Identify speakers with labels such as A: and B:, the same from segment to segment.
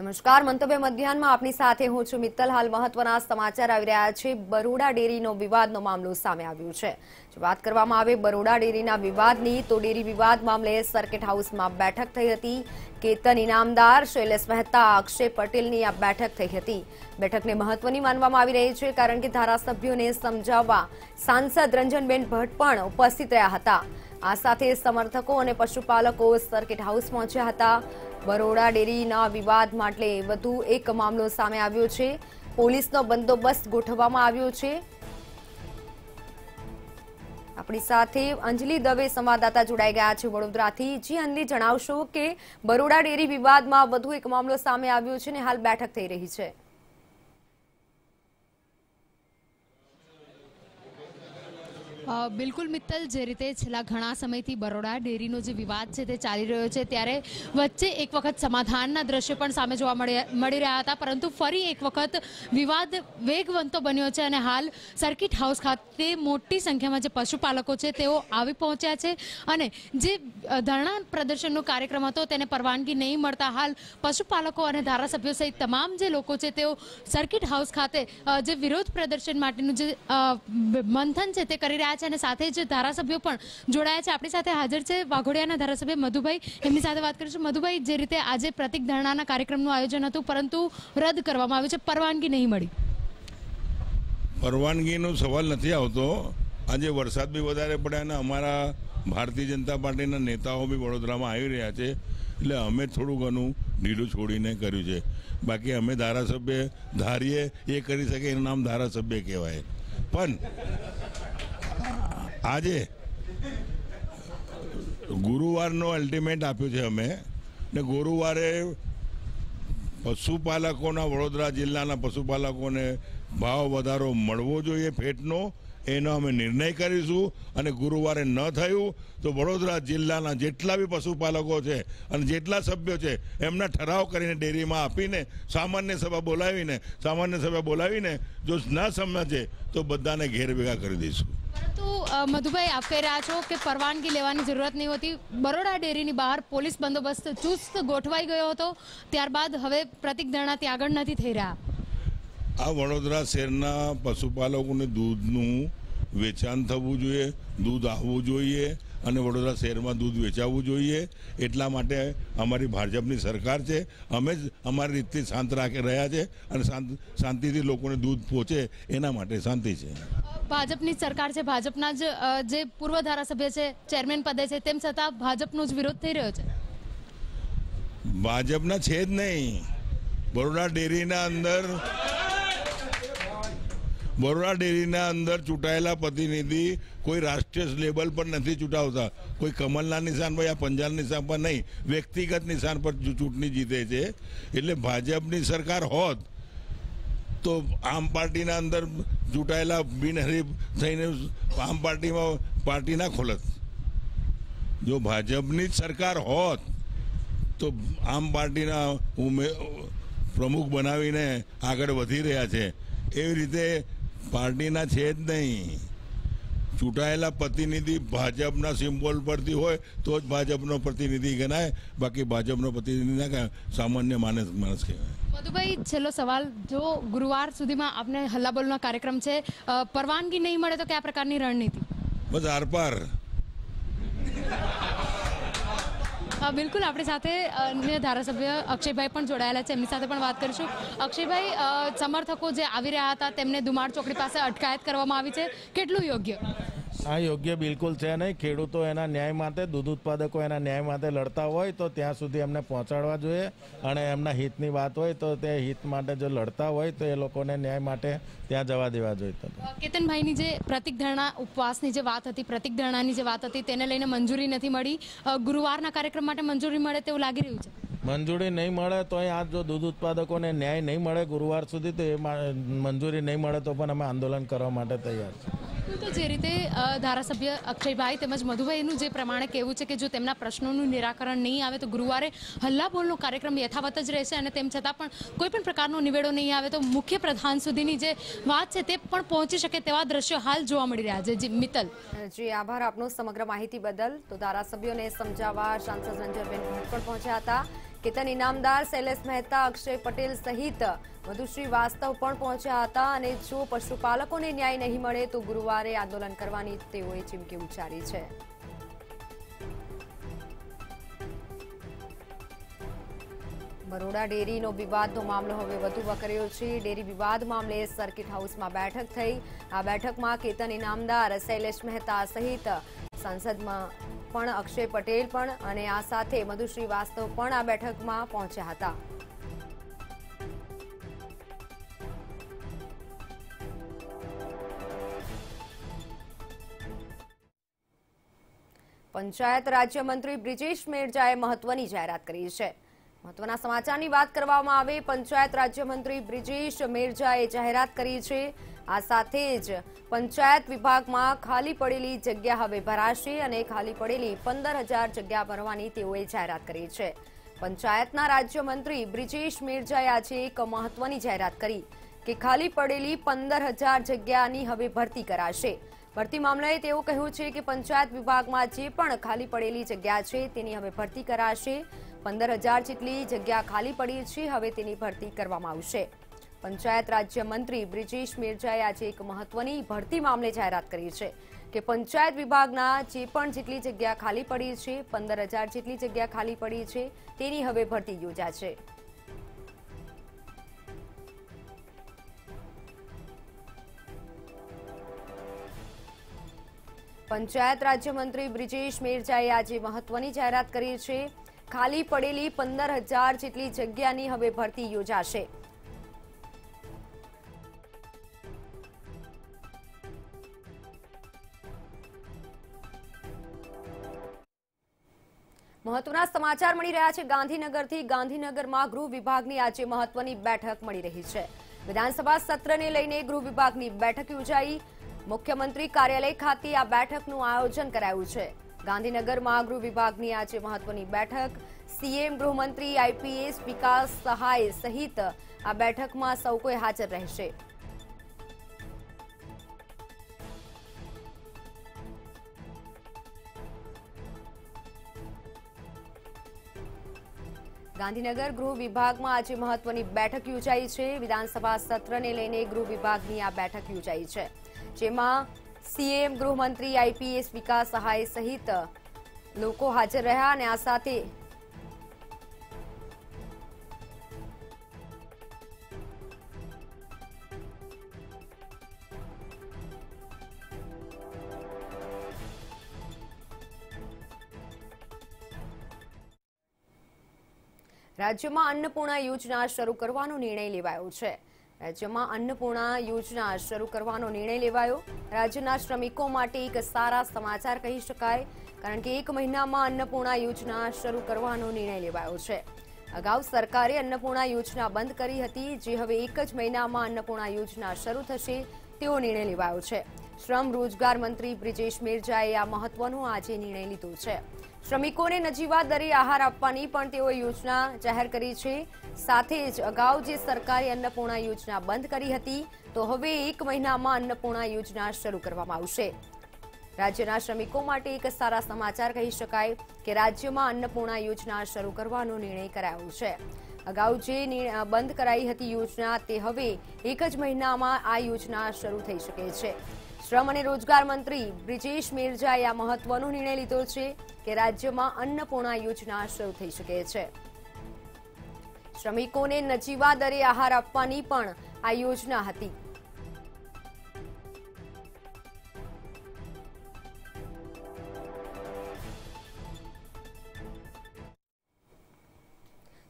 A: નમસ્કાર, મંતવ્ય મધ્યાહનમાં આપની સાથે હું છું મિત્તલ. હાલ મહત્વના સમાચાર આવી રહ્યા છે. બરોડા ડેરીનો વિવાદનો મામલો સામે આવ્યો છે. વાત કરવામાં આવે બરોડા ડેરીના વિવાદની, તો ડેરી વિવાદ મામલે સર્કિટ હાઉસમાં બેઠક થઈ હતી. કેતન ઇનામદાર શૈલેષ મહેતા, અક્ષય પટેલની આ બેઠક થઈ હતી. બેઠકને મહત્વની માનવામાં આવી રહી છે, કારણ કે ધારાસભ્યોને સમજાવવા સાંસદ રંજનબેન ભટ્ટ પણ ઉપસ્થિત રહ્યા હતા. આ સાથે સમર્થકો અને પશુપાલકો સર્કિટ હાઉસ પહોંચ્યા હતા. બરોડા ડેરીના વિવાદ માટે વધુ એક મામલો સામે આવ્યો છે. પોલીસનો બંદોબસ્ત ગોઠવવામાં આવ્યો છે. આપણી સાથે અંજલિ દવે સંવાદદાતા જોડાઈ ગયા છે વડોદરાથી. જી અંજલિ, જણાવશો કે બરોડા ડેરી વિવાદમાં વધુ એક મામલો સામે આવ્યો છે ને હાલ બેઠક થઈ રહી છે.
B: બિલકુલ મિત્તલ, જે રીતે છેલ્લા ઘણા સમયથી બરોડા ડેરીનો જે વિવાદ છે તે ચાલી રહ્યો છે, ત્યારે વચ્ચે એક વખત સમાધાનના દ્રશ્યો પણ સામે જોવા મળી રહ્યા હતા, પરંતુ ફરી એક વખત વિવાદ વેગવંતો બન્યો છે અને હાલ સર્કિટ હાઉસ ખાતે મોટી સંખ્યામાં જે પશુપાલકો છે તેઓ આવી પહોંચ્યા છે અને જે ધરણા પ્રદર્શનનો કાર્યક્રમ હતો તેને પરવાનગી નહીં મળતા હાલ પશુપાલકો અને ધારાસભ્યો સહિત તમામ જે લોકો છે તેઓ સર્કિટ હાઉસ ખાતે જે વિરોધ પ્રદર્શન માટેનું જે મંથન છે તે કરી રહ્યા છે. અને સાથે જ ધારાસભ્યો પણ જોડાયા છે. આપણી સાથે હાજર છે વાઘોડિયાના ધારાસભ્ય મધુભાઈ. એમની સાથે વાત કરીશું. મધુભાઈ, જે રીતે આજે પ્રતિક ધરણાના કાર્યક્રમનું આયોજન હતું, પરંતુ રદ કરવામાં આવ્યું છે. પરવાનગી નહીં મળી.
C: પરવાનગીનો સવાલ નથી આવતો. આજે વરસાદ બી વધારે પડ્યા અને અમારા ભારતીય જનતા પાર્ટીના નેતાઓ બી વડોદરામાં આવી રહ્યા છે. એટલે અમે થોડું ઘણું ઢીલું છોડીને કર્યું છે. બાકી અમે ધારાસભ્ય ધારીએ, એ કરી શકે એનું નામ ધારાસભ્ય કહેવાય. પણ આજે ગુરુવારનો અલ્ટિમેટ આપ્યું છે અમે. ને ગુરુવારે પશુપાલકોના વડોદરા જિલ્લાના પશુપાલકોને ભાવ વધારો મળવો જોઈએ ફેટનો, એનો અમે નિર્ણય કરીશું. અને ગુરુવારે ન થયું તો વડોદરા જિલ્લાના જેટલા બી પશુપાલકો છે અને જેટલા સભ્યો છે, એમના ઠરાવ કરીને ડેરીમાં આપીને, સામાન્ય સભા બોલાવીને, સામાન્ય સભા બોલાવીને, જો ના સમજે તો બધાને ઘેર ભેગા કરી દઈશું.
B: અ, મધુભાઈ આપ કહી રહ્યા છો કે પરવાનગી લેવાની જરૂરત નહીં હોતી. બરોડા ડેરીની બહાર પોલીસ બંદોબસ્ત ચુસ્ત ગોઠવાઈ ગયો હતો. ત્યારબાદ હવે પ્રતિક ધરણાથી આગળ નથી થઈ રહ્યા.
C: આ વડોદરા શહેરના પશુપાલકોને દૂધનું વેચાણ થવું જોઈએ દૂધ આવવું જોઈએ. અને વડોદરા શહેરમાં દૂધ વેચાવવું જોઈએ. એટલા માટે અમારી ભાજપની સરકાર છે. અમે જ અમારી રીતથી શાંત રાખી રહ્યા છે અને શાંતિથી લોકોને દૂધ પહોંચે એના માટે શાંતિ છે.
B: ભાજપની જ સરકાર છે. ભાજપના જ જે પૂર્વ ધારાસભ્ય છે ચેરમેન પદે છે તેમ છતાં ભાજપનો જ વિરોધ થઈ રહ્યો છે.
C: ભાજપના છે જ નહીં. બરોડા ડેરીના અંદર બરોડા ડેરીના અંદર ચૂંટાયેલા પ્રતિનિધિ કોઈ રાષ્ટ્રીય લેવલ પર નથી ચૂંટાવતા. કોઈ કમલના નિશાન પર યા પંજાબ નિશાન પર નહીં, વ્યક્તિગત નિશાન પર ચૂંટણી જીતે છે. એટલે ભાજપની સરકાર હોત, તો આમ પાર્ટીના અંદર ચૂંટાયેલા બિનહરીફ થઈને આમ પાર્ટીમાં પાર્ટી ના ખોલત. જો ભાજપની જ સરકાર હોત, તો આમ પાર્ટીના ઉમે, પ્રમુખ બનાવીને આગળ વધી રહ્યા છે. એવી રીતે પાર્ટીના છે જ નહીં. ચૂંટાયેલા પ્રતિનિધિ ભાજપના સિમ્બોલ પરથી હોય તો જ ભાજપનો પ્રતિનિધિ ગણાય. બાકી ભાજપનો પ્રતિનિધિ ના સામાન્ય માણસ માણસ કહેવાય.
B: મધુભાઈ છેલ્લો સવાલ. જો ગુરુવાર સુધીમાં આપને હલ્લાબોલનો કાર્યક્રમ છે પરવાનગી નહીં મળે તો કયા પ્રકારની રણનીતિ?
C: બસ આરપાર.
B: બિલકુલ, આપણી સાથે ધારાસભ્ય અક્ષયભાઈ પણ જોડાયેલા છે. એમની સાથે પણ વાત કરીશું. અક્ષયભાઈ સમર્થકો જે આવી રહ્યા હતા, તેમને દુમાર ચોકડી પાસે અટકાયત કરવામાં આવી છે. કેટલું યોગ્ય?
D: આ યોગ્ય બિલકુલ છે નહીં. ખેડૂતો એના ન્યાય માટે દૂધ ઉત્પાદકો એના ન્યાય માટે લડતા હોય તો ત્યાં સુધી એમને પહોંચાડવા જોઈએ. અને એમના હિતની વાત હોય તો તે હિત માટે જો લડતા હોય તો એ લોકોને ન્યાય માટે ત્યાં જવા દેવા જોઈએ.
B: કેતનભાઈની જે પ્રતિક ધરણા ઉપવાસની જે વાત હતી પ્રતિક ધરણાની જે વાત હતી તેને લઈને મંજૂરી નથી મળી. ગુરુવારના કાર્યક્રમ માટે મંજૂરી મળે તેવું લાગી રહ્યું છે.
D: મંજૂરી નહીં મળે તો આ જો દૂધ ઉત્પાદકોને ન્યાય નહીં મળે ગુરુવાર સુધી તો એ મંજૂરી નહીં મળે તો પણ અમે આંદોલન કરવા માટે તૈયાર છીએ.
B: તો જે રીતે ધારાસભ્ય અક્ષયભાઈ તેમજ મધુભાઈનું જે પ્રમાણે કહેવું છે કે જો તેમના પ્રશ્નોનું નિરાકરણ નહીં આવે તો ગુરુવારે હલ્લાબોલનો કાર્યક્રમ યથાવત જ રહેશે અને તેમ છતાં પણ કોઈ પણ પ્રકારનો નિવેડો નહીં આવે તો મુખ્ય પ્રધાન સુધીની જે વાત છે તે પણ પહોંચી શકે તેવા દ્રશ્યો હાલ જોવા મળી રહ્યા છે. મિત્તલ.
A: જી, આભાર આપનો સમગ્ર માહિતી બદલ. તો ધારાસભ્યોને સમજાવવા સાંસદ રંજનબેન ભટ્ટ પણ પહોંચ્યા હતા. કેતન ઇનામદાર શૈલેષ મહેતા, અક્ષય પટેલ સહિત વધુ શ્રીવાસ્તવ પણ પહોંચ્યા હતા અને જો પશુપાલકોને ન્યાય નહીં મળે તો ગુરુવારે આંદોલન કરવાની તેઓએ ચીમકી ઉચ્ચારી છે. બરોડા ડેરીનો વિવાદનો મામલો હવે વધુ વકર્યો છે. ડેરી વિવાદ મામલે સર્કિટ હાઉસમાં બેઠક થઈ. આ બેઠકમાં કેતન ઇનામદાર, શૈલેષ મહેતા સહિત સંસદમાં પણ અક્ષય પટેલ પણ અને આ સાથે મધુ પણ આ બેઠકમાં પહોંચ્યા હતા. પંચાયત રાજ્યમંત્રી બ્રિજેશ મેરજાએ મહત્વની જાહેરાત કરી છે. મહત્વના સમાચારની વાત કરવામાં આવે, પંચાયત રાજ્યમંત્રી બ્રિજેશ મેરજાએ જાહેરાત કરી છે આ સાથે જ પંચાયત વિભાગમાં ખાલી પડેલી જગ્યા હવે ભરાશે અને ખાલી પડેલી પંદર જગ્યા ભરવાની તેઓએ જાહેરાત કરી છે. પંચાયતના રાજ્યમંત્રી બ્રિજેશ મેરજાએ આજે એક મહત્વની જાહેરાત કરી કે ખાલી પડેલી પંદર જગ્યાની હવે ભરતી કરાશે. ભરતી મામલે તેઓ કહ્યું છે કે પંચાયત વિભાગમાં જે પણ ખાલી પડેલી જગ્યા છે તેની હવે ભરતી કરાશે. પંદર જેટલી જગ્યા ખાલી પડી છે, હવે તેની ભરતી કરવામાં આવશે. પંચાયત રાજ્ય મંત્રી બ્રિજેશ મેરજાએ આજે એક મહત્વની ભરતી મામલે જાહેરાત કરી છે કે પંચાયત વિભાગના જે પણ જેટલી જગ્યા ખાલી પડી છે, પંદર હજાર જેટલી જગ્યા ખાલી પડી છે, તેની હવે ભરતી યોજાશે પંચાયત રાજ્યમંત્રી બ્રિજેશ મેરજાએ આજે મહત્વની જાહેરાત કરી છે, ખાલી પડેલી પંદર હજાર જેટલી જગ્યાની હવે ભરતી યોજાશે. મહત્વના સમાચાર મળી રહ્યા છે. ગાંધીનગરથી ગાંધીનગરમાં ગૃહ વિભાગની આજે મહત્વની બેઠક મળી રહી છે. વિધાનસભા સત્રને લઈને ગૃહ વિભાગની બેઠક યોજાઈ. મુખ્યમંત્રી કાર્યાલય ખાતે આ બેઠકનું આયોજન કરાયું છે. ગાંધીનગરમાં ગૃહ વિભાગની આજે મહત્વની બેઠક. સીએમ ગૃહમંત્રી આઈપીએસ વિકાસ સહાય સહિત આ બેઠકમાં સૌ કોઈ હાજર રહેશે. ગાંધીનગર ગૃહ વિભાગમાં આજે મહત્વની બેઠક યોજાઈ છે. વિધાનસભા સત્રને લઈને ગૃહ વિભાગની આ બેઠક યોજાઈ છે. જેમાં સીએમ ગૃહમંત્રી આઈપીએસ વિકાસ સહાય સહિત લોકો હાજર રહ્યા અને આ સાથે રાજ્યમાં અન્નપૂર્ણા યોજના શરૂ કરવાનો નિર્ણય લેવાયો છે. રાજ્યમાં અન્નપૂર્ણા યોજના શરૂ કરવાનો નિર્ણય લેવાયો. રાજ્યના શ્રમિકો માટે એક સારા સમાચાર કહી શકાય, કારણ કે એક મહિનામાં અન્નપૂર્ણા યોજના શરૂ કરવાનો નિર્ણય લેવાયો છે. અગાઉ સરકારે અન્નપૂર્ણા યોજના બંધ કરી હતી, જે હવે એક જ મહિનામાં અન્નપૂર્ણા યોજના શરૂ થશે તેવો નિર્ણય લેવાયો છે. શ્રમ રોજગાર મંત્રી બ્રિજેશ મેરજાએ આ મહત્વનો આજે નિર્ણય લીધો છે. શ્રમિકોને નજીવા દરે આહાર આપવાની પણ તેઓએ યોજના જાહેર કરી છે. સાથે જ અગાઉ જે સરકારે અન્નપૂર્ણા યોજના બંધ કરી હતી, તો હવે એક મહિનામાં અન્નપૂર્ણા યોજના શરૂ કરવામાં આવશે. રાજ્યના શ્રમિકો માટે એક સારા સમાચાર કહી શકાય કે રાજ્યમાં અન્નપૂર્ણા યોજના શરૂ કરવાનો નિર્ણય કરાયો છે. અગાઉ જે બંધ કરાઈ હતી યોજના, તે હવે એક જ મહિનામાં આ યોજના શરૂ થઈ શકે છે. શ્રમ અને રોજગાર મંત્રી બ્રિજેશ મેરજાએ આ મહત્વનો નિર્ણય લીધો છે કે રાજ્યમાં અન્નપૂર્ણા યોજના શરૂ થઈ શકે છે. શ્રમિકોને નજીવા દરે આહાર આપવાની પણ આ યોજના હતી.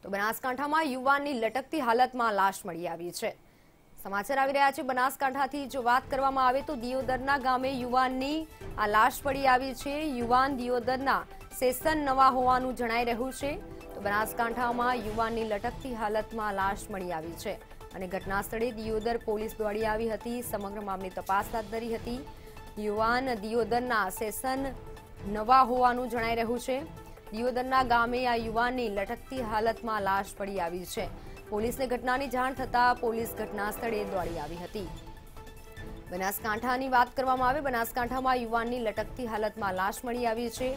A: તો બનાસકાંઠામાં યુવાનની લટકતી હાલતમાં લાશ મળી આવી છે. સમાચાર આવી રહ્યા છે. બનાસકાંઠાથી જો વાત કરવામાં આવે તો દિયોદરના ગામે યુવાનની આ લાશ પડી આવી છે. યુવાન દિયોદરના સેશન નવા હોવાનું જણાઈ રહ્યું છે. તો બનાસકાંઠામાં યુવાનની લટકતી હાલતમાં લાશ મળી આવી છે અને ઘટના સ્થળે દિયોદર પોલીસ દોડી આવી હતી. સમગ્ર મામલે તપાસ હાથ ધરી હતી. યુવાન દિયોદરના સેશન નવા હોવાનું જણાઈ રહ્યું છે. દિયોદરના ગામે આ યુવાનની લટકતી હાલતમાં લાશ પડી આવી છે. પોલીસને ઘટનાની જાણ થતાં પોલીસ ઘટના સ્થળે દોડી આવી હતી. બનાસકાંઠાની વાત કરવામાં આવે, બનાસકાંઠામાં યુવાનની લટકતી હાલતમાં લાશ મળી આવી છે.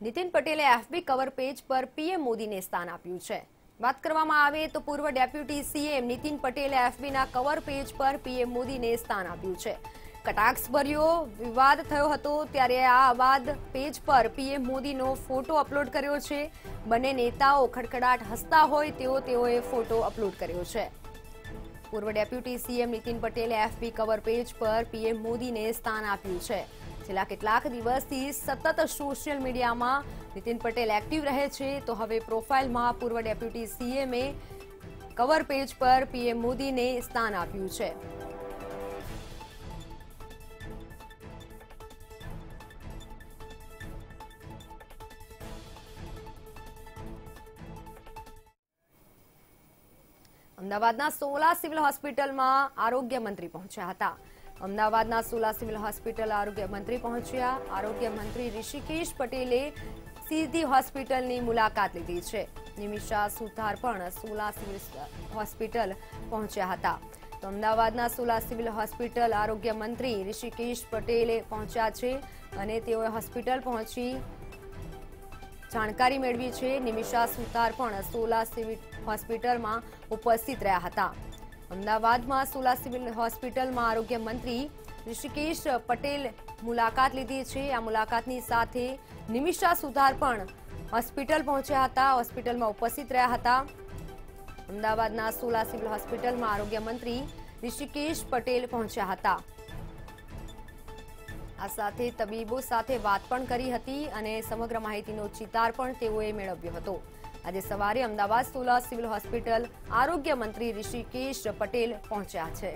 A: નીતિન પટેલે એફબી કવર પેજ પર પીએમ મોદીને સ્થાન આપ્યું છે. વાત કરવામાં આવે તો પૂર્વ ડેપ્યુટી સીએમ નીતિન પટેલે એફબીના કવર પેજ પર પીએમ મોદીને સ્થાન આપ્યું છે. કટાક્ષભર્યો વિવાદ થયો હતો ત્યારે આ અવાદ પેજ પર પીએમ મોદીનો ફોટો અપલોડ કર્યો છે. બંને નેતાઓ ખડખડાટ હસતા હોય તેવો તેઓએ ફોટો અપલોડ કર્યો છે. પૂર્વ ડેપ્યુટી સીએમ નીતિન પટેલે એફબી કવર પેજ પર પીએમ મોદીને સ્થાન આપ્યું છે. છેલ્લા કેટલાક દિવસથી સતત સોશિયલ મીડિયામાં નીતિન પટેલ એક્ટિવ રહે છે. તો હવે પ્રોફાઇલમાં પૂર્વ ડેપ્યુટી સીએમએ કવર પેજ પર પીએમ મોદીને સ્થાન આપ્યું છે. અમદાવાદના સોલા સિવિલ હોસ્પિટલમાં આરોગ્ય મંત્રી પહોંચ્યા હતા. અમદાવાદના સોલા સિવિલ હોસ્પિટલ આરોગ્ય મંત્રી પહોંચ્યા. આરોગ્ય મંત્રી ઋષિકેશ પટેલે સીધી હોસ્પિટલની મુલાકાત લીધી છે. નિમિષા સુથાર પણ સોલા સિવિલ હોસ્પિટલ પહોંચ્યા હતા. તો અમદાવાદના સોલા સિવિલ હોસ્પિટલ આરોગ્ય મંત્રી ઋષિકેશ પટેલે પહોંચ્યા છે અને તેઓએ હોસ્પિટલ પહોંચી જાણકારી મેળવી છે. નિમિષા સુતાર પણ સોલા સિવિલ હોસ્પિટલમાં ઉપસ્થિત રહ્યા હતા. અમદાવાદમાં સોલા સિવિલ હોસ્પિટલમાં આરોગ્ય મંત્રી ઋષિકેશ પટેલ મુલાકાત લીધી છે. આ મુલાકાતની સાથે નિમિષા સુધાર પણ હોસ્પિટલ પહોંચ્યા હતા. હોસ્પિટલમાં ઉપસ્થિત રહ્યા હતા. અમદાવાદના સોલા સિવિલ હોસ્પિટલમાં આરોગ્ય મંત્રી ઋષિકેશ પટેલ પહોંચ્યા હતા. આ સાથે તબીબો સાથે વાત પણ કરી હતી અને સમગ્ર માહિતીનો ચિતાર પણ તેઓએ મેળવ્યો હતો. આજે સવારે અમદાવાદ સોલા સિવિલ હોસ્પિટલ આરોગ્ય મંત્રી ઋષિકેશ પટેલ પહોંચ્યા છે.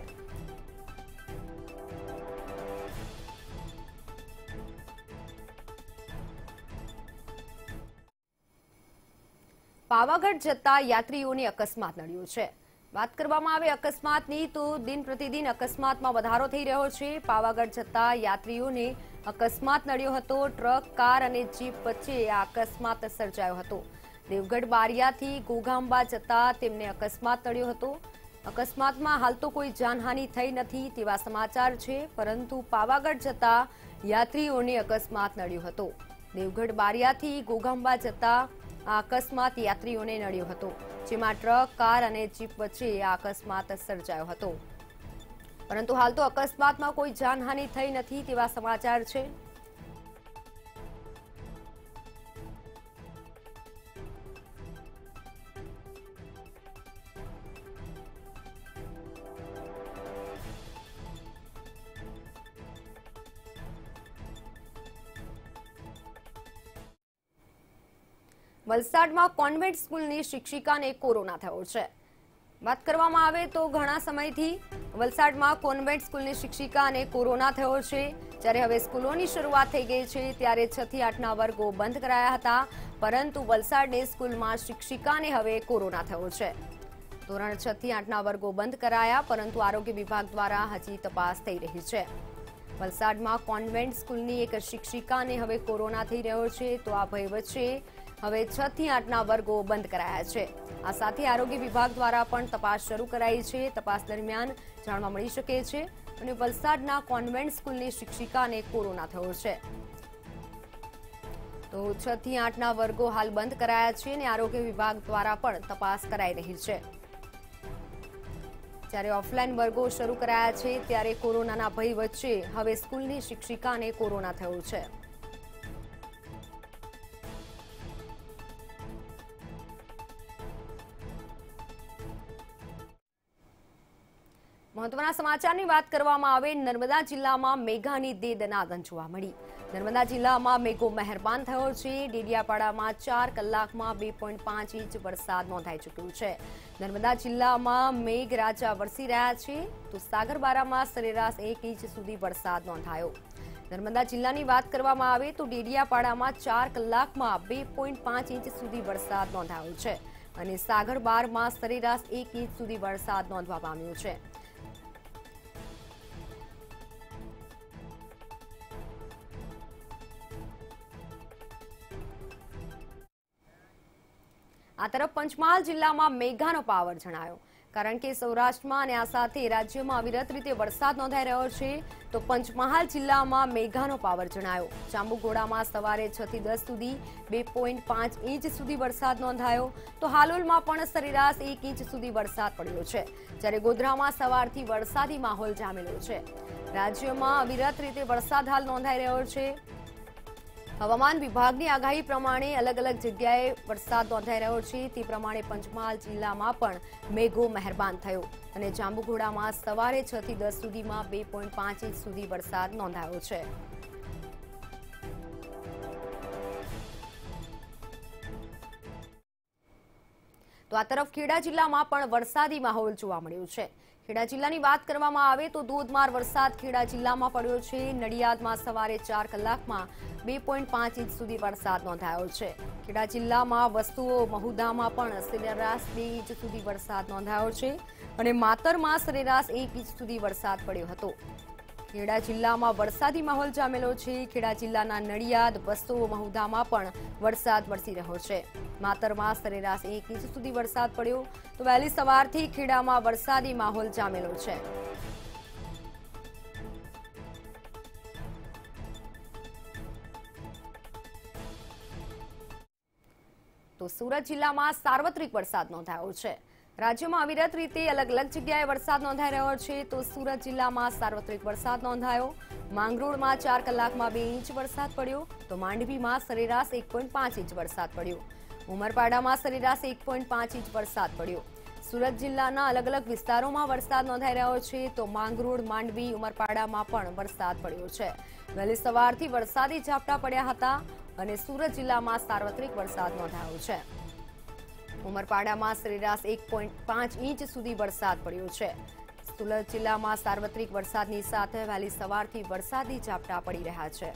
A: પાવાગઢ જતા યાત્રીઓને અકસ્માત નડ્યો છે. વાત કરવામાં આવે અકસ્માતની તો દિન પ્રતિદિન અકસ્માતમાં વધારો થઈ રહ્યો છે. પાવાગઢ જતા યાત્રીઓને અકસ્માત નડ્યો હતો. ટ્રક, કાર અને જીપ વચ્ચે આ અકસ્માત સર્જાયો હતો. દેવગઢ બારિયાથી ઘોઘાંબા જતા તેમને અકસ્માત નડ્યો હતો. અકસ્માતમાં હાલ તો કોઈ જાનહાનિ થઈ નથી તેવા સમાચાર છે, પરંતુ પાવાગઢ જતા યાત્રીઓને અકસ્માત નડ્યો હતો. દેવગઢ બારિયાથી ઘોઘાંબા જતા આ અકસ્માત યાત્રીઓને નડ્યો હતો, જેમાં ટ્રક, કાર અને જીપ વચ્ચે આ અકસ્માત સર્જાયો હતો. પરંતુ હાલ તો અકસ્માતમાં કોઈ જાનહાનિ થઈ નથી તેવા સમાચાર છે. વલસાડમાં કોન્વેન્ટ સ્કૂલની શિક્ષિકાને કોરોના થયો છે. વાત કરવામાં આવે તો ઘણા સમયથી વલસાડમાં કોન્વેન્ટ સ્કૂલની શિક્ષિકાને કોરોના થયો છે. જ્યારે હવે સ્કૂલોની શરૂઆત થઈ ગઈ છે, ત્યારે છ થી આઠના વર્ગો બંધ કરાયા હતા. પરંતુ વલસાડની સ્કૂલમાં શિક્ષિકાને હવે કોરોના થયો છે. ધોરણ છ થી આઠના વર્ગો બંધ કરાયા, પરંતુ આરોગ્ય વિભાગ દ્વારા હજી તપાસ થઈ રહી છે. વલસાડમાં કોન્વેન્ટ સ્કૂલની એક શિક્ષિકાને હવે કોરોના થઈ રહ્યો છે, તો આ ભય વચ્ચે હવે છ થી આઠના વર્ગો બંધ કરાયા છે. આ સાથે આરોગ્ય વિભાગ દ્વારા પણ તપાસ શરૂ કરાઈ છે. તપાસ દરમિયાન જાણવા મળી શકે છે અને વલસાડના કોન્વેન્ટ સ્કૂલની શિક્ષિકાને કોરોના થયો છે. તો છ થી આઠના વર્ગો હાલ બંધ કરાયા છે અને આરોગ્ય વિભાગ દ્વારા પણ તપાસ કરાઈ રહી છે. જ્યારે ઓફલાઈન વર્ગો શરૂ કરાયા છે, ત્યારે કોરોનાના ભય વચ્ચે હવે સ્કૂલની શિક્ષિકાને કોરોના થયો છે. મહત્વના સમાચારની વાત કરવામાં આવે, નર્મદા જિલ્લામાં મેઘાની દે દનાદન જોવા મળી. નર્મદા જિલ્લામાં મેઘો મહેરબાન થયો છે. ડેડિયાપાડામાં ચાર કલાકમાં બે પોઈન્ટ પાંચ ઇંચ વરસાદ નોંધાઈ ચૂક્યો છે. નર્મદા જિલ્લામાં મેઘરાજા વરસી રહ્યા છે, તો સાગરબારામાં સરેરાશ એક ઇંચ સુધી વરસાદ નોંધાયો. નર્મદા જિલ્લાની વાત કરવામાં આવે, તો ડેડિયાપાડામાં ચાર કલાકમાં બે ઇંચ સુધી વરસાદ નોંધાયો છે અને સાગરબારમાં સરેરાશ એક ઇંચ સુધી વરસાદ નોંધવા પામ્યો છે. આ તરફ પંચમહાલ જિલ્લામાં મેઘાનો પાવર જણાયો. કારણ કે સૌરાષ્ટ્રમાં અને આ સાથે રાજ્યમાં અવિરત રીતે વરસાદ નોંધાઈ રહ્યો છે, તો પંચમહાલ જિલ્લામાં મેઘાનો પાવર જણાયો. જાંબુઘોડામાં સવારે છ થી દસ સુધી બે પોઈન્ટ પાંચ ઇંચ સુધી વરસાદ નોંધાયો. તો હાલોલમાં પણ સરેરાશ એક ઇંચ સુધી વરસાદ પડ્યો છે. જ્યારે ગોધરામાં સવારથી વરસાદી માહોલ જામેલો છે. રાજ્યમાં અવિરત રીતે વરસાદ હાલ નોંધાઈ રહ્યો છે. હવામાન વિભાગની આગાહી પ્રમાણે અલગ અલગ જગ્યાએ વરસાદ નોંધાઈ રહ્યો છે. તે પ્રમાણે પંચમહાલ જિલ્લામાં પણ મેઘો મહેરબાન થયો અને જાંબુઘોડામાં સવારે છ થી દસ સુધીમાં બે પાંચ ઇંચ સુધી વરસાદ નોંધાયો છે. તો આ તરફ ખેડા જિલ્લામાં પણ વરસાદી માહોલ જોવા મળ્યો છે. ખેડા જિલ્લાની વાત કરવામાં આવે તો ધોધમાર વરસાદ ખેડા જિલ્લામાં પડ્યો છે. નડિયાદમાં સવારે ચાર કલાકમાં બે પોઈન્ટ પાંચ ઇંચ સુધી વરસાદ નોંધાયો છે. ખેડા જિલ્લામાં વસ્તુઓ મહુદામાં પણ સરેરાશ બે ઇંચ સુધી વરસાદ નોંધાયો છે અને માતરમાં સરેરાશ એક ઇંચ સુધી વરસાદ પડ્યો હતો. ખેડા જિલ્લામાં વરસાદી માહોલ જામેલો છે. ખેડા જિલ્લાના નડિયાદ વસ્તુઓ મહુધામાં પણ વરસાદ વરસી રહ્યો છે. માતરમાં સરેરાશ એક ઇંચ સુધી વરસાદ પડ્યો તો વહેલી સવારથી ખેડામાં વરસાદી માહોલ જામેલો છે. તો સુરત જિલ્લામાં સાર્વત્રિક વરસાદ નોંધાયો છે. રાજ્યમાં અવિરત રીતે અલગ અલગ જગ્યાએ વરસાદ નોંધાઈ રહ્યો છે તો સુરત જિલ્લામાં સાર્વત્રિક વરસાદ નોંધાયો. માંગરોળમાં ચાર કલાકમાં બે ઇંચ વરસાદ પડ્યો તો માંડવીમાં સરેરાશ એક ઇંચ વરસાદ પડ્યો. ઉમરપાડામાં સરેરાશ એક ઇંચ વરસાદ પડ્યો. સુરત જિલ્લાના અલગ અલગ વિસ્તારોમાં વરસાદ નોંધાઈ રહ્યો છે તો માંગરોળ, માંડવી, ઉમરપાડામાં પણ વરસાદ પડ્યો છે. વહેલી સવારથી વરસાદી ઝાપટા પડ્યા હતા અને સુરત જિલ્લામાં સાર્વત્રિક વરસાદ નોંધાયો છે. ઉમરપાડામાં સરેરાશ એક પોઈન્ટ પાંચ ઇંચ સુધી વરસાદ પડ્યો છે. સુરત જિલ્લામાં સાર્વત્રિક વરસાદની સાથે વહેલી સવારથી વરસાદી ઝાપટા પડી રહ્યા છે.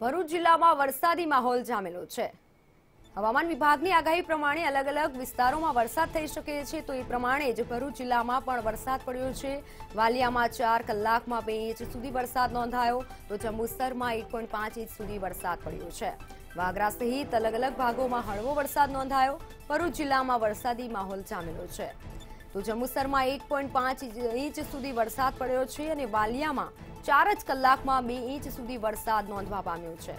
A: ભરૂચ જિલ્લામાં વરસાદી માહોલ જામેલો છે. હવામાન વિભાગની આગાહી પ્રમાણે અલગ અલગ વિસ્તારોમાં વરસાદ થઈ શકે છે, તો એ પ્રમાણે જ ભરૂચ જિલ્લામાં પણ વરસાદ પડ્યો છે. વાલિયામાં ચાર કલાકમાં બે ઇંચ સુધી વરસાદ નોંધાયો, તો જંબુસરમાં એક પોઈન્ટ પાંચ ઇંચ સુધી વરસાદ પડ્યો છે. વાગરા સહિત અલગ અલગ ભાગોમાં હળવો વરસાદ નોંધાયો, ભરૂચ જિલ્લામાં વરસાદી માહોલ જામેલો છે. તો જંબુસરમાં એક પોઈન્ટ પાંચ ઇંચ સુધી વરસાદ પડ્યો છે અને વાલિયામાં ચાર જ કલાકમાં બે ઇંચ સુધી વરસાદ નોંધવા પામ્યો છે.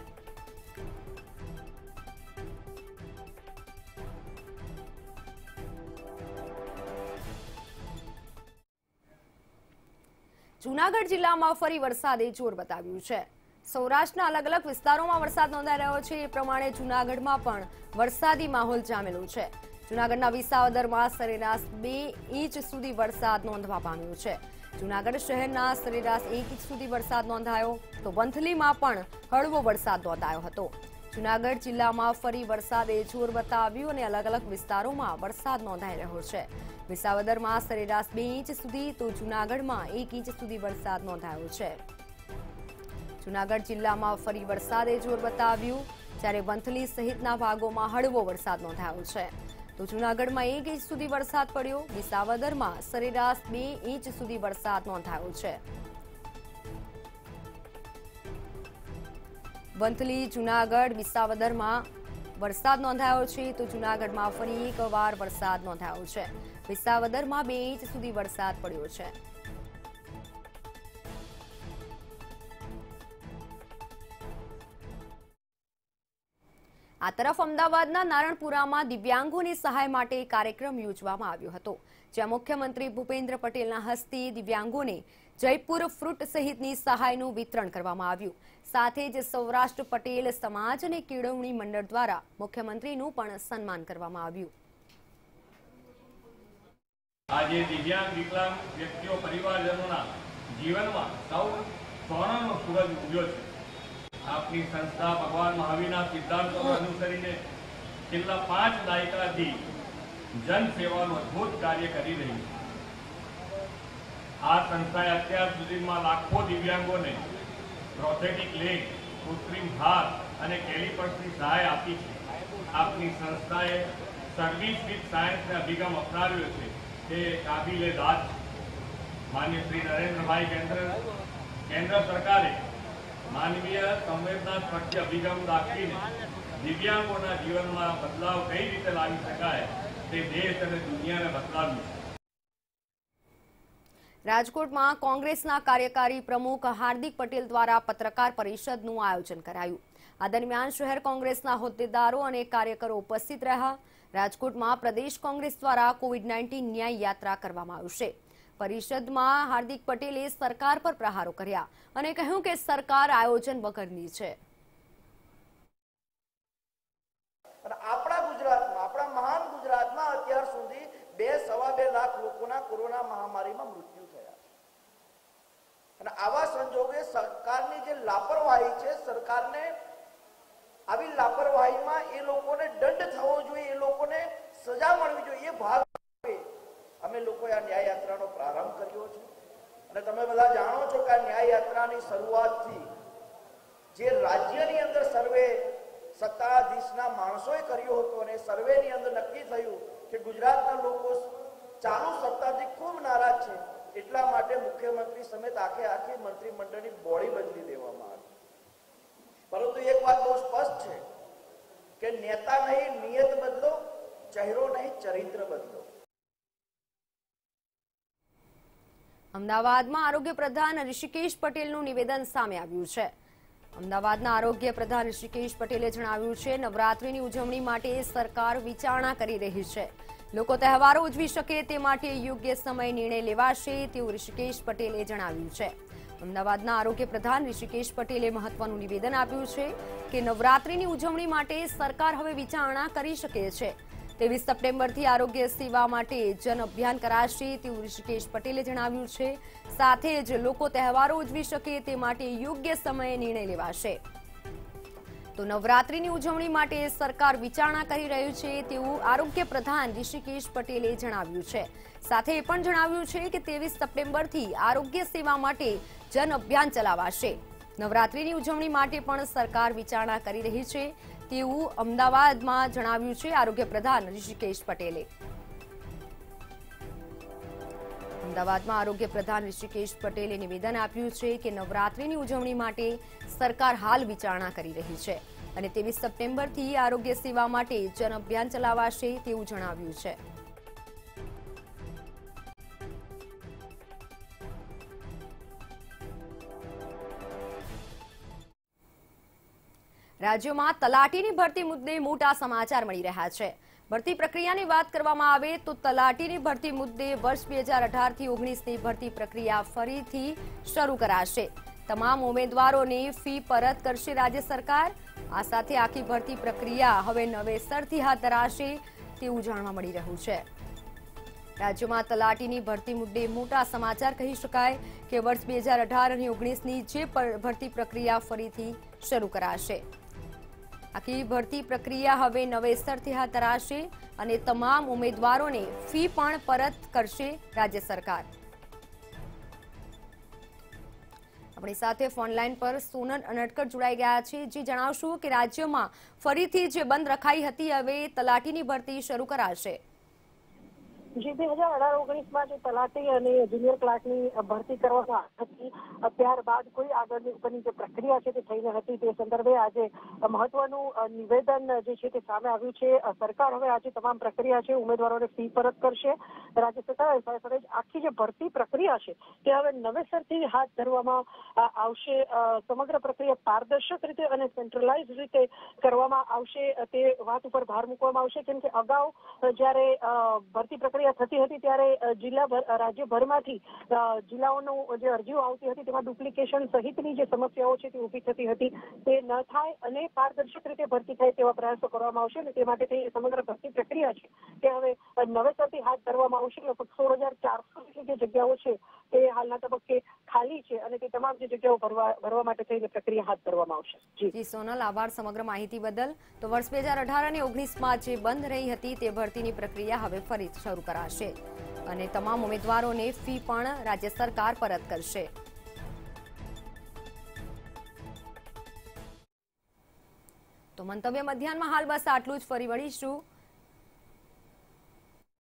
A: જૂનાગઢ જિલ્લામાં ફરી વરસાદે જોર બતાવ્યું છે. સૌરાષ્ટ્રના અલગ અલગ વિસ્તારોમાં વરસાદ નોંધાઈ રહ્યો છે. એ પ્રમાણે જૂનાગઢમાં પણ વરસાદી માહોલ જામેલો છે. જૂનાગઢના વિસાવદરમાં સરેરાશ બે ઇંચ સુધી વરસાદ નોંધવા પામ્યો છે. જૂનાગઢ શહેરના સરેરાશ એક ઇંચ સુધી વરસાદ નોંધાયો. તો વંથલીમાં પણ હળવો વરસાદ નોંધાયો હતો. જૂનાગઢ જિલ્લામાં ફરી વરસાદે જોર બતાવ્યું અને અલગ અલગ વિસ્તારોમાં વરસાદ નોંધાઈ રહ્યો છે. વિસાવદરમાં સરેરાશ બે ઇંચ સુધી તો જૂનાગઢમાં એક ઇંચ સુધી વરસાદ નોંધાયો છે. જૂનાગઢ જિલ્લામાં ફરી વરસાદે જોર બતાવ્યું. જ્યારે વંથલી સહિતના ભાગોમાં હળવો વરસાદ નોંધાયો છે. તો જૂનાગઢમાં એક ઇંચ સુધી વરસાદ પડ્યો. વિસાવદરમાં સરેરાશ બે ઇંચ સુધી વરસાદ નોંધાયો છે. વંથલી, જૂનાગઢ વિસાવદરમાં વરસાદ નોંધાયો છે. તો જૂનાગઢમાં ફરી એકવાર વરસાદ નોંધાયો છે. વિસાવદરમાં બે ઇંચ સુધી વરસાદ પડ્યો છે. આ તરફ અમદાવાદના નારણપુરામાં દિવ્યાંગોની સહાય માટે કાર્યક્રમ યોજવામાં આવ્યો હતો, જ્યાં મુખ્યમંત્રી ભૂપેન્દ્ર પટેલના હસ્તે દિવ્યાંગોને જયપુર ફ્રૂટ સહિતની સહાયનું વિતરણ કરવામાં આવ્યું. સાથે જ સૌરાષ્ટ્ર પટેલ સમાજ અને કેળવણી મંડળ દ્વારા મુખ્યમંત્રીનું પણ સન્માન કરવામાં આવ્યું.
E: આજે દિવ્યાંગ વિકલાંગ વ્યક્તિઓ પરિવારજનોના જીવનમાં સૌ સોનાનો સૂરજ ઉગ્યો છે. આપની સંસ્થા ભગવાન મહાવીરના સિદ્ધાંતોને અનુસરીને છેલ્લા પાંચ દાયકાથી જનસેવાનું અદ્ભુત કાર્ય કરી રહી છે. આ સંસ્થાએ અત્યાર સુધીમાં લાખો દિવ્યાંગોને પ્રોથેટિક લેગ કૃત્રિમ હાથ અને કેલિપર્સની સહાય આપી છે. આપની સંસ્થાએ સર્વિસ વિથ સાયન્સને અભિગમ અપનાવ્યો છે. તે કાબિલે દાદ માન્ય શ્રી નરેન્દ્રભાઈ કેન્દ્ર કેન્દ્ર સરકારે માનવીય સંવેદના સ્પર્શી અભિગમ દાખવીને દિવ્યાંગોના જીવનમાં બદલાવ કઈ રીતે લાવી શકાય તે દેશ અને દુનિયાને બદલાવ્યું
A: રાજકોટમાં કોંગ્રેસના કાર્યકારી પ્રમુખ હાર્દિક પટેલ દ્વારા પત્રકાર પરિષદનું આયોજન કરાયું. આ દરમિયાન શહેર કોંગ્રેસના હોદ્દેદારો અને કાર્યકરો ઉપસ્થિત રહ્યા. રાજકોટમાં પ્રદેશ કોંગ્રેસ દ્વારા કોવિડ નાઇન્ટીન ન્યાય યાત્રા કરવામાં આવશે પરિષદમાં હાર્દિક પટેલે સરકાર પર પ્રહારો કર્યા અને કહ્યું કે સરકાર આયોજન વગરની છે.
F: અત્યાર સુધી બે સવા બે લાખ લોકોના કોરોના મહામારીમાં મૃત્યુ થયા આવા સંજોગે સરકારની જે લાપરવાહી છે, સરકારને આવી લાપરવાહીમાં એ લોકોને દંડ થવો જોઈએ, એ લોકોને સજા મળવી જોઈએ, એ ભાગ અમે લોકોએ આ ન્યાય યાત્રાનો પ્રારંભ કર્યો છે. અને તમે બધા જાણો છો કે આ ન્યાય યાત્રાની શરૂઆતથી જે રાજ્યની અંદર સર્વે સત્તાધીશના માણસોએ કર્યો હતો અને સર્વેની અંદર નક્કી થયું કે ગુજરાતના લોકો ચાલુ સત્તાથી ખૂબ નારાજ છે, એટલા માટે મુખ્યમંત્રી સમેત આખે આખી મંત્રીમંડળની બોડી બદલી દેવામાં આવી. પરંતુ એક વાત બહુ સ્પષ્ટ છે કે નેતા નહીં, નિયત બદલો, ચહેરો નહીં, ચરિત્ર બદલો.
A: અમદાવાદમાં આરોગ્ય પ્રધાન ઋષિકેશ પટેલનું નિવેદન સામે આવ્યું છે. અમદાવાદના આરોગ્ય પ્રધાન ઋષિકેશ પટેલે જણાવ્યું છે, નવરાત્રીની ઉજવણી માટે સરકાર વિચારણા કરી રહી છે. લોકો તહેવારો ઉજવી શકે તે માટે યોગ્ય સમય નિર્ણય લેવાશે તેવું ઋષિકેશ પટેલે જણાવ્યું છે. અમદાવાદના આરોગ્ય પ્રધાન ઋષિકેશ પટેલે મહત્વનું નિવેદન આપ્યું છે કે નવરાત્રીની ઉજવણી માટે સરકાર હવે વિચારણા કરી શકે છે. ત્રેવીસ સપ્ટેમ્બરથી આરોગ્ય સેવા માટે જન અભિયાન કરાશે તેવું ઋષિકેશ પટેલે જણાવ્યું છે. સાથે જ લોકો તહેવારો ઉજવી શકે તે માટે યોગ્ય સમયે નિર્ણય લેવાશે. તો નવરાત્રીની ઉજવણી માટે સરકાર વિચારણા કરી રહ્યું છે તેવું આરોગ્ય પ્રધાન ઋષિકેશ પટેલે જણાવ્યું છે. સાથે એ પણ જણાવ્યું છે કે ત્રેવીસ સપ્ટેમ્બરથી આરોગ્ય સેવા માટે જન અભિયાન ચલાવાશે. નવરાત્રીની ઉજવણી માટે પણ સરકાર વિચારણા કરી રહી છે તેવું અમદાવાદમાં જણાવ્યું છે આરોગ્ય પ્રધાન ઋષિકેશ પટેલે. અમદાવાદમાં આરોગ્ય પ્રધાન ઋષિકેશ પટેલે નિવેદન આપ્યું છે કે નવરાત્રીની ઉજવણી માટે સરકાર હાલ વિચારણા કરી રહી છે અને ત્રેવીસ સપ્ટેમ્બરથી આરોગ્ય સેવા માટે જન અભિયાન ચલાવાશે તેવું જણાવ્યું છે. રાજ્યમાં તલાટીની ભરતી મુદ્દે મોટા સમાચાર મળી રહ્યા છે. ભરતી પ્રક્રિયાની વાત કરવામાં આવે તો તલાટીની ભરતી મુદ્દે વર્ષ બે હજાર અઢારથી ઓગણીસની ભરતી પ્રક્રિયા ફરીથી શરૂ કરાશે. તમામ ઉમેદવારોની ફી પરત કરશે રાજ્ય સરકાર. આ સાથે આખી ભરતી પ્રક્રિયા હવે નવેસરથી હાથ ધરાશે તેવું જાણવા મળી રહ્યું છે. રાજ્યમાં તલાટીની ભરતી મુદ્દે મોટા સમાચાર કહી શકાય કે વર્ષ બે હજાર અઢાર અને ઓગણીસની જે ભરતી પ્રક્રિયા ફરીથી શરૂ કરાશે. આખી ભરતી પ્રક્રિયા હવે નવેસરથી હાથ ધરાશે અને તમામ ઉમેદવારોને ફી પણ પરત કરશે રાજ્ય સરકાર. આપણી સાથે ફોનલાઈન પર સોનલ અનટકર જોડાઈ ગયા છે. જે જણાવશું કે રાજ્યમાં ફરીથી જે બંધ રખાઈ હતી, હવે તલાટીની ભરતી શરૂ કરાશે.
G: જે બે હજાર અઢાર ઓગણીસમાં જે તલાટી અને જુનિયર ક્લાર્કની ભરતી કરવામાં હતી, ત્યારબાદ કોઈ આગળની ઉપરની જે પ્રક્રિયા છે તે થઈને હતી. તે સંદર્ભે આજે મહત્વનું નિવેદન જે છે તે સામે આવ્યું છે. સરકાર હવે આજે તમામ પ્રક્રિયા છે, ઉમેદવારોને ફી પરત કરશે. રાજ્ય સરકાર આખી જે ભરતી પ્રક્રિયા છે, તે હવે નવેસરથી હાથ ધરવામાં આવશે. સમગ્ર પ્રક્રિયા પારદર્શક રીતે અને સેન્ટ્રલાઇઝ રીતે કરવામાં આવશે. તે વાત ઉપર ભાર મૂકવામાં આવશે. કેમ કે અગાઉ જ્યારે ભરતી પ્રક્રિયા થતી હતી ત્યારે જિલ્લા રાજ્યભરમાંથી જિલ્લાઓનું જે અરજીઓ આવતી હતી તેમાં ડુપ્લિકેશન સહિતની જે સમસ્યાઓ છે તે ઊભી થતી હતી. તે ન થાય અને પારદર્શક રીતે ભરતી થાય તેવા પ્રયાસો કરવામાં આવશે અને તે માટે તે સમગ્ર ભરતી પ્રક્રિયા છે તે હવે નવેસરથી હાથ ધરવામાં આવશે. લગભગ સોળ હજાર ચારસો જેટલી જે જગ્યાઓ છે તે હાલના તબક્કે ખાલી છે અને તે તમામ જે જગ્યાઓ ભરવા ભરવા માટે થઈને પ્રક્રિયા હાથ ધરવામાં આવશે.
A: જી. સોનલ, આભાર સમગ્ર માહિતી બદલ. તો વર્ષ બે હજાર અઢાર અને ઓગણીસમાં જે બંધ રહી હતી તે ભરતીની પ્રક્રિયા હવે ફરી શરૂ કરાશે અને તમામ ઉમેદવારોને ફી પણ રાજ્ય સરકાર પરત કરશે. તો મંતવ્ય મધ્યાહનમાં હાલ બસ આટલું જ. ફરી વળીશું.